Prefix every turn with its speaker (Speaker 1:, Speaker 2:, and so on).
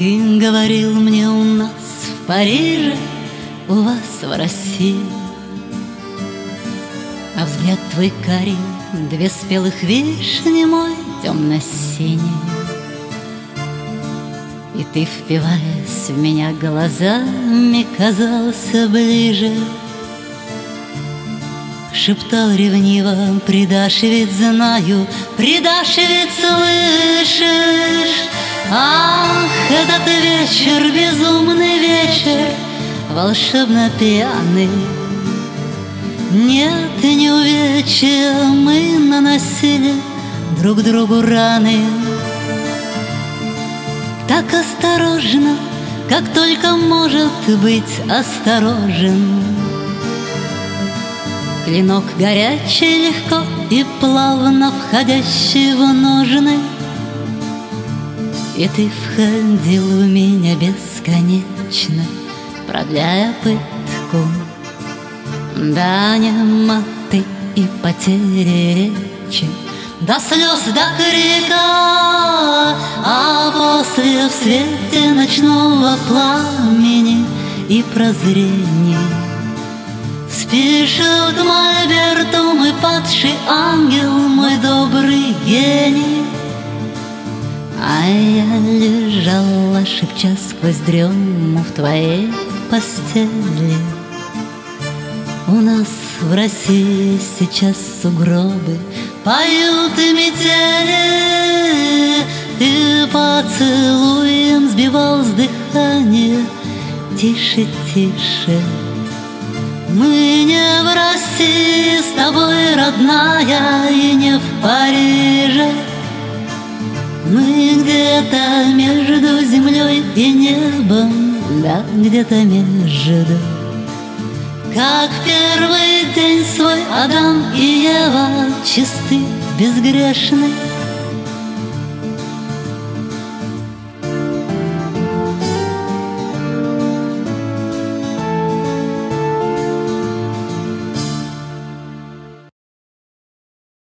Speaker 1: Ты говорил мне у нас в Париже, у вас в России. А взгляд твой карий, две спелых вишни мой темно-синий. И ты, впиваясь в меня глазами, казался ближе. Шептал ревниво, предашь ведь знаю, предашь ведь слышишь. Ах, этот вечер, безумный вечер, волшебно пьяный. Нет, не увечья, мы наносили друг другу раны. Так осторожно, как только может быть осторожен. Клинок горячий легко и плавно входящий в ножны. И ты входил в меня бесконечно, продляя пытку. Да нема ты и потери речи, до слез, до крика, а после в свете ночного пламени и прозрения Спешил к Мольберту мой А я лежала, шепча сквозь дрему в твоей постели. У нас в России сейчас сугробы Поют и метели Ты поцелуем сбивал с дыхания Тише, тише Мы не в России с тобой, родная И не в Париже где-то между землей и небом Да, где-то между. Как первый день свой Адам и Ева Чисты, безгрешны